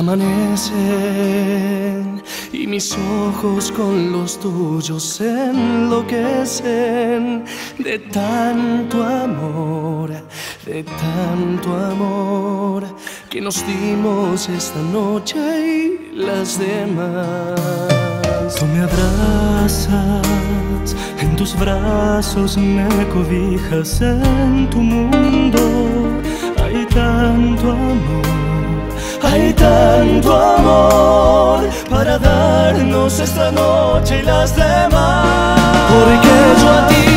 Amanecen y mis ojos con los tuyos enloquecen de tanto amor, de tanto amor que nos dimos esta noche y las demás. Tú me abrazas, en tus brazos me cobijas, en tu mundo tanto amor para darnos esta noche y las demás. Porque yo a ti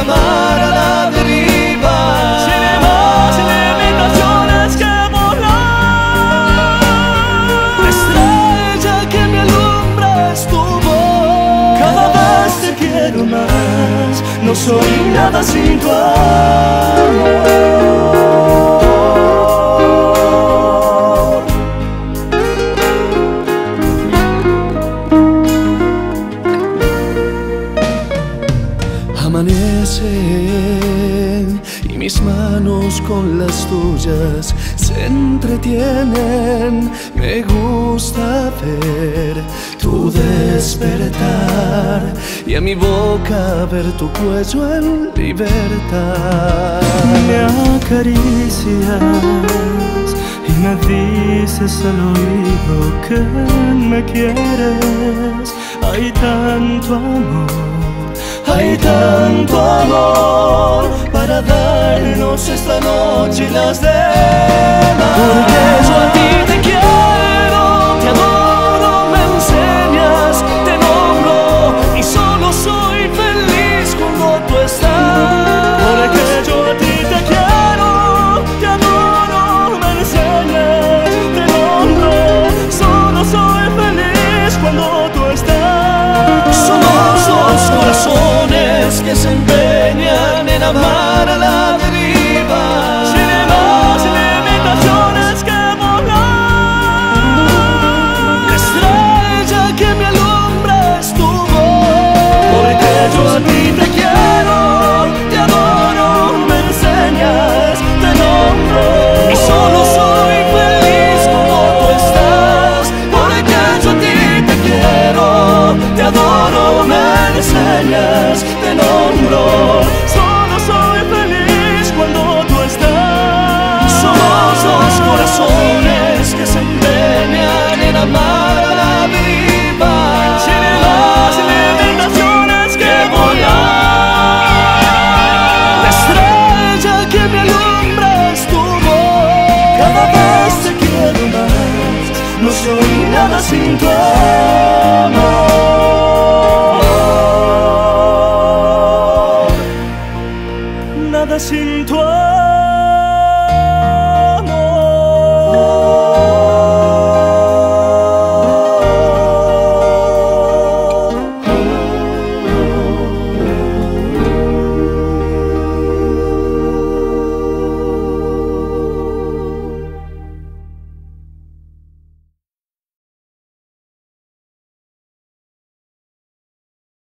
amar a la deriva. Sin limitaciones que volar. La estrella que me alumbra es tu voz. Cada vez te quiero más, no soy nada sin tu amor. Y mis manos con las tuyas se entretienen. Me gusta ver tu despertar y a mi boca ver tu cuello en libertad. Me acaricias y me dices al oído que me quieres. Hay tanto amor hay tanto amor para darnos esta noche y las demás. Amar a la sin tu amor. sin